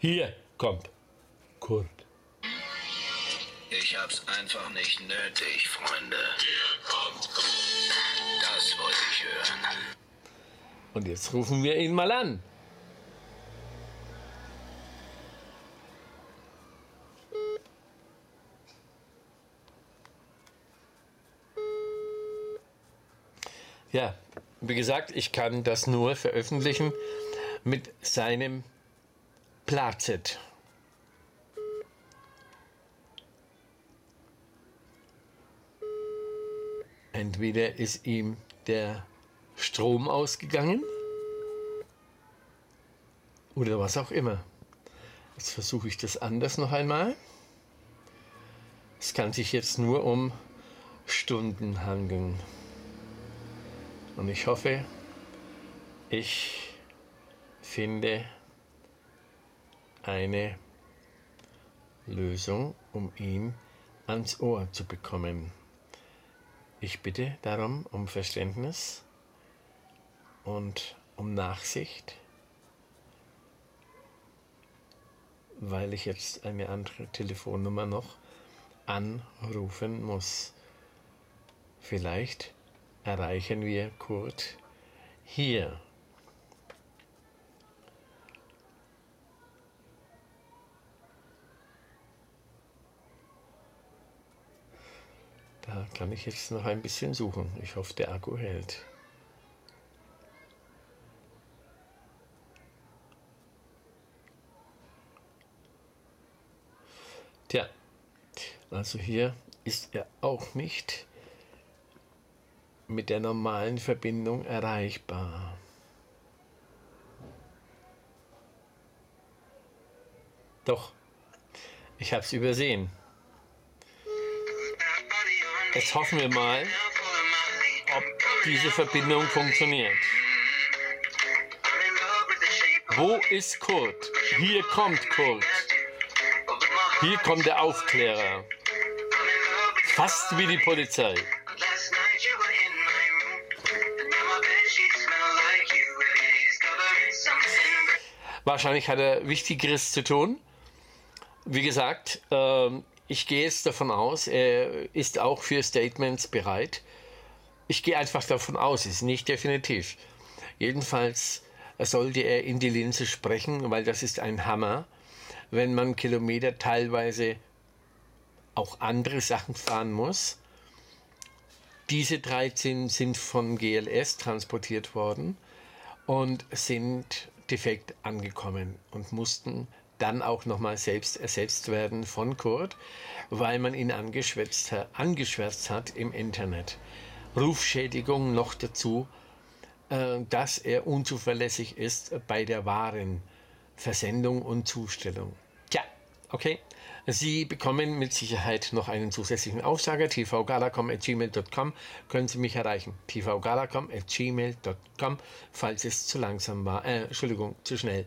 Hier kommt Kurt. Ich hab's einfach nicht nötig, Freunde. Das wollte ich hören. Und jetzt rufen wir ihn mal an. Ja, wie gesagt, ich kann das nur veröffentlichen mit seinem Plazet. Entweder ist ihm der Strom ausgegangen oder was auch immer. Jetzt versuche ich das anders noch einmal. Es kann sich jetzt nur um Stunden handeln. Und ich hoffe, ich finde eine Lösung, um ihn ans Ohr zu bekommen. Ich bitte darum um Verständnis und um Nachsicht, weil ich jetzt eine andere Telefonnummer noch anrufen muss. Vielleicht erreichen wir Kurt hier. Kann ich jetzt noch ein bisschen suchen. Ich hoffe, der Akku hält. Tja, also hier ist er auch nicht mit der normalen Verbindung erreichbar. Doch, ich habe es übersehen. Jetzt hoffen wir mal, ob diese Verbindung funktioniert. Wo ist Kurt? Hier kommt Kurt. Hier kommt der Aufklärer. Fast wie die Polizei. Wahrscheinlich hat er Wichtigeres zu tun. Wie gesagt, ähm, ich gehe jetzt davon aus, er ist auch für Statements bereit. Ich gehe einfach davon aus, ist nicht definitiv. Jedenfalls sollte er in die Linse sprechen, weil das ist ein Hammer, wenn man Kilometer teilweise auch andere Sachen fahren muss. Diese 13 sind von GLS transportiert worden und sind defekt angekommen und mussten dann auch nochmal selbst ersetzt werden von Kurt, weil man ihn angeschwärzt, angeschwärzt hat im Internet. Rufschädigung noch dazu, äh, dass er unzuverlässig ist bei der wahren Versendung und Zustellung. Tja, okay. Sie bekommen mit Sicherheit noch einen zusätzlichen Aufsager. tvgalacom.gmail.com können Sie mich erreichen. tvgalacom.gmail.com, falls es zu langsam war. Äh, Entschuldigung, zu schnell.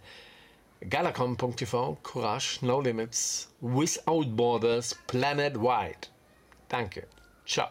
Galacom.tv, Courage, No Limits, Without Borders, Planet Wide. Danke. Ciao.